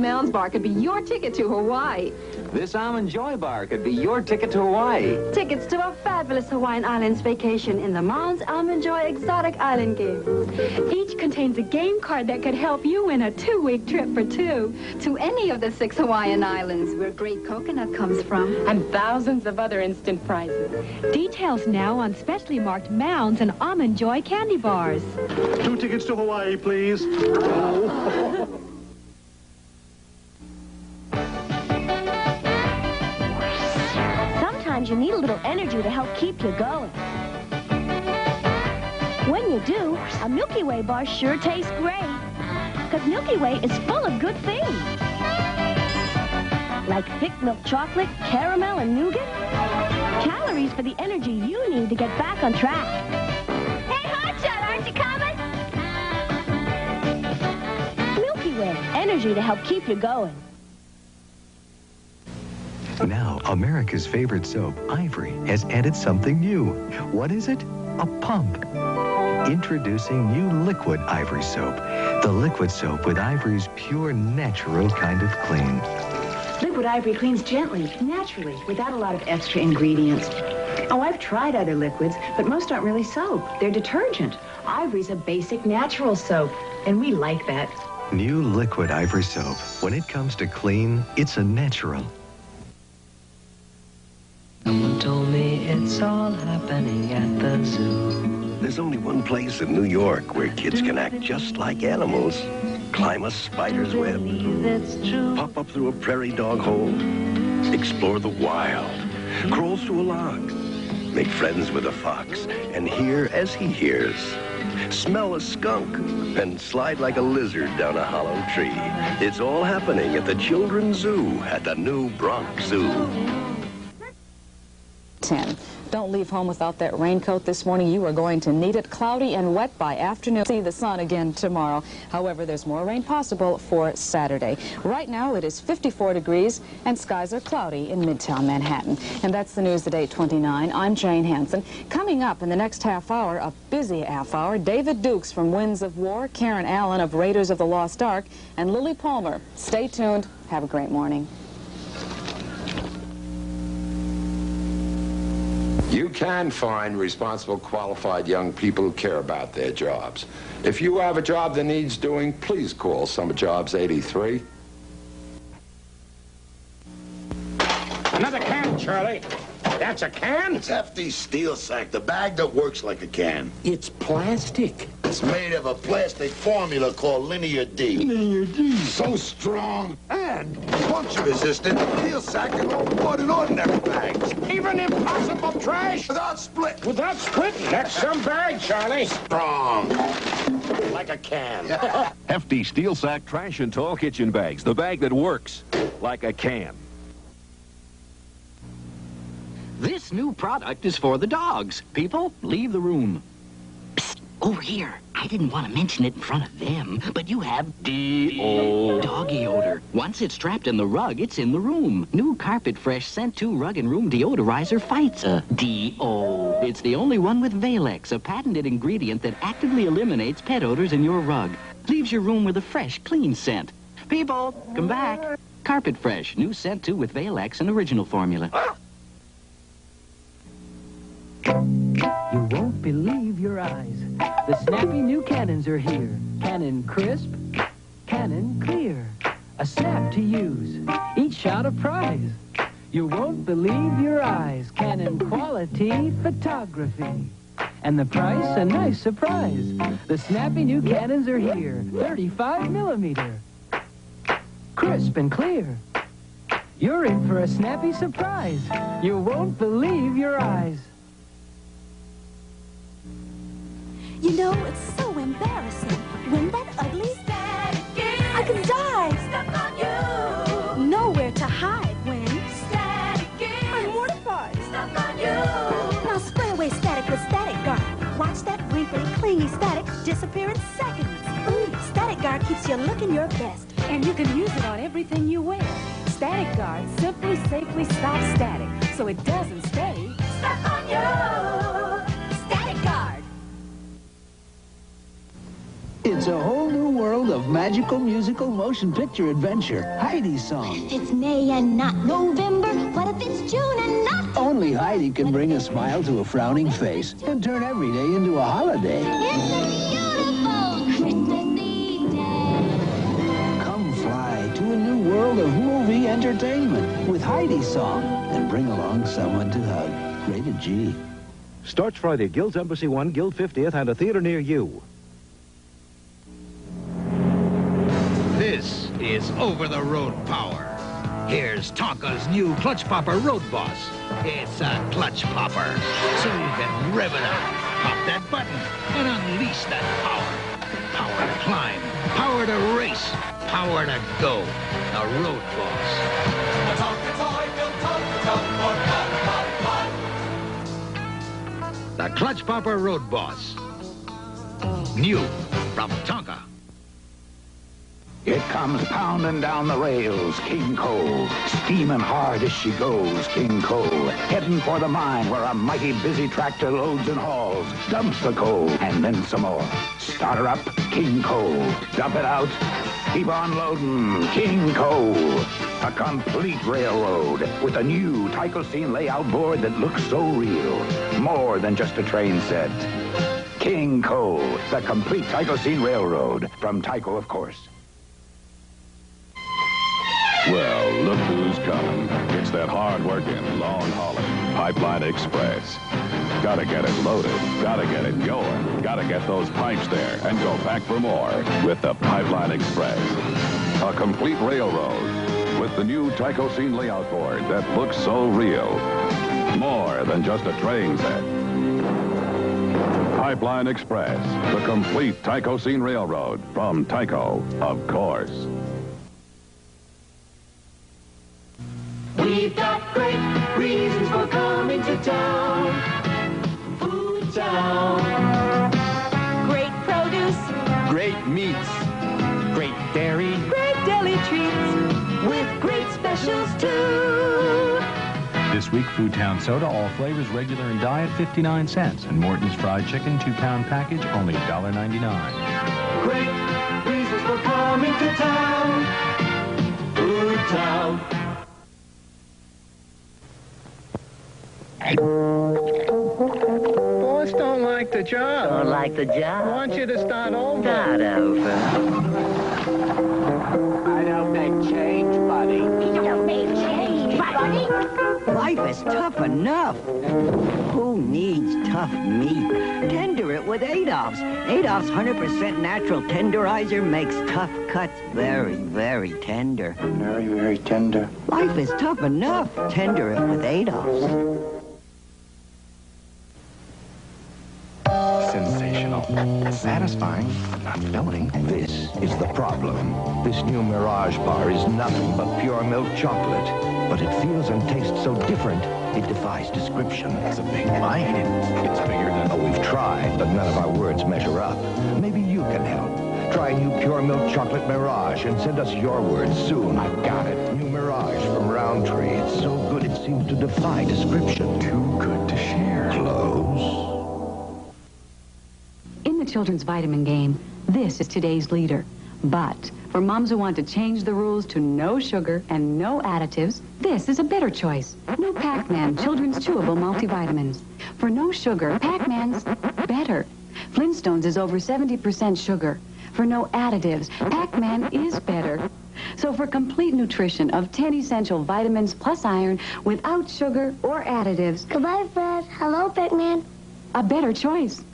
Mounds bar could be your ticket to Hawaii. This Almond Joy Bar could be your ticket to Hawaii. Tickets to a fabulous Hawaiian Islands vacation in the Mounds Almond Joy Exotic Island Games. Each contains a game card that could help you win a two-week trip for two to any of the six Hawaiian islands where great coconut comes from. and thousands of other instant prizes. Details now on specially marked Mounds and Almond Joy candy bars. Two tickets to Hawaii, please. you need a little energy to help keep you going. When you do, a Milky Way bar sure tastes great. Because Milky Way is full of good things. Like thick milk chocolate, caramel, and nougat. Calories for the energy you need to get back on track. Hey, Hotshot, aren't you coming? Milky Way, energy to help keep you going. Now, America's favorite soap, Ivory, has added something new. What is it? A pump. Introducing new Liquid Ivory Soap. The liquid soap with Ivory's pure, natural kind of clean. Liquid Ivory cleans gently, naturally, without a lot of extra ingredients. Oh, I've tried other liquids, but most aren't really soap. They're detergent. Ivory's a basic natural soap, and we like that. New Liquid Ivory Soap. When it comes to clean, it's a natural. It's all happening at the zoo. There's only one place in New York where kids can act just like animals. Climb a spider's web, That's true. pop up through a prairie dog hole, explore the wild, crawl through a log, make friends with a fox, and hear as he hears. Smell a skunk and slide like a lizard down a hollow tree. It's all happening at the Children's Zoo at the new Bronx Zoo. 10. Don't leave home without that raincoat this morning. You are going to need it. Cloudy and wet by afternoon. See the sun again tomorrow. However, there's more rain possible for Saturday. Right now, it is 54 degrees and skies are cloudy in Midtown Manhattan. And that's the news at 829. I'm Jane Hansen. Coming up in the next half hour, a busy half hour, David Dukes from Winds of War, Karen Allen of Raiders of the Lost Ark, and Lilli Palmer. Stay tuned. Have a great morning. You can find responsible, qualified young people who care about their jobs. If you have a job that needs doing, please call Summer Jobs 83. Another can, Charlie. That's a can? It's hefty Steel Sak, the bag that works like a can. It's plastic. It's made of a plastic formula called Linear D. Linear D. So strong and puncture resistant, Steel Sak can hold more than ordinary bags. Even impossible trash? Without split. Without splitting. That's some bag, Charlie. Strong. Like a can. Hefty Steel Sak trash and tall kitchen bags. The bag that works like a can. This new product is for the dogs. People, leave the room. Psst, over here. I didn't want to mention it in front of them, but you have D-O. Doggy odor. Once it's trapped in the rug, it's in the room. New Carpet Fresh Scent 2 Rug and Room Deodorizer fights a D-O. It's the only one with Valex, a patented ingredient that actively eliminates pet odors in your rug. Leaves your room with a fresh, clean scent. People, come back. Carpet Fresh, new Scent 2 with Valex and original formula. You won't believe your eyes. The snappy new Canons are here. Canon crisp, Canon clear. A snap to use. Each shot a prize. You won't believe your eyes. Canon quality photography. And the price, a nice surprise. The snappy new Canons are here. 35 millimeter. Crisp and clear. You're in for a snappy surprise. You won't believe your eyes. You know, it's so embarrassing when that ugly static. I can die. Step on you. Nowhere to hide when static. I'm mortified. On you. Now spray away static with static guard. Watch that wrinkly, clingy static disappear in seconds. Ooh, static guard keeps you looking your best, and you can use it on everything you wear. Static guard simply safely stops static, so it doesn't stay. stuck on you. It's a whole new world of magical musical motion picture adventure. Heidi's song. If it's May and not November, what if it's June and not? Only Heidi can bring a smile to a frowning face and turn every day into a holiday. It's a beautiful Christmassy day. Come fly to a new world of movie entertainment with Heidi's song and bring along someone to hug. Rated G. Starts Friday, Guild's Embassy 1, Guild 50th, and a theater near you. Is over-the-road power. Here's Tonka's new Clutch Popper Road Boss. It's a clutch popper, so you can rev it up, pop that button, and unleash that power. Power to climb, power to race, power to go. The Road Boss. The Clutch Popper Road Boss. New from Tonka. It comes pounding down the rails, King Cole. Steaming hard as she goes, King Cole. Heading for the mine where a mighty busy tractor loads and hauls. Dumps the coal, and then some more. Start her up, King Cole. Dump it out. Keep on loading, King Cole. A complete railroad with a new Tycosine layout board that looks so real. More than just a train set. King Cole, the complete Tycosine railroad. From Tyco, of course. Well, look who's coming. It's that hard-working, long-hauling Pipeline Express. Gotta get it loaded. Gotta get it going. Gotta get those pipes there and go back for more with the Pipeline Express. A complete railroad with the new Tycosine layout board that looks so real. More than just a train set. Pipeline Express, the complete Tycosine railroad from Tyco, of course. We've got great reasons for coming to town. Food Town. Great produce, Great meats. Great dairy. great deli treats, with great specials too. This week, Food Town Soda, all flavors, regular and diet, 59 cents. And Morton's Fried Chicken, two-pound package, only $1.99. Great reasons for coming to town. Food Town. Boss don't like the job. Don't like the job? Want you to start over. Start over. I don't make change, buddy. You don't make change, buddy. Life is tough enough. Who needs tough meat? Tender it with Adolph's. Adolph's 100% natural tenderizer makes tough cuts very, very tender. Very, very tender. Life is tough enough. Tender it with Adolph's. Satisfying, but not filling. This is the problem. This new Mirage bar is nothing but pure milk chocolate. But it feels and tastes so different, it defies description. It's a big bite. It's bigger than... Oh, we've tried, but none of our words measure up. Maybe you can help. Try new pure milk chocolate Mirage and send us your words soon. I've got it. New Mirage from Rowntree. It's so good it seems to defy description. Too good to share. Close. Children's vitamin game, this is today's leader. But for moms who want to change the rules to no sugar and no additives, this is a better choice. New Pac-Man Children's Chewable Multivitamins. For no sugar, Pac-Man's better. Flintstones is over 70% sugar. For no additives, Pac-Man is better. So for complete nutrition of 10 essential vitamins plus iron without sugar or additives. Goodbye, Fred. Hello, Pac-Man. A better choice.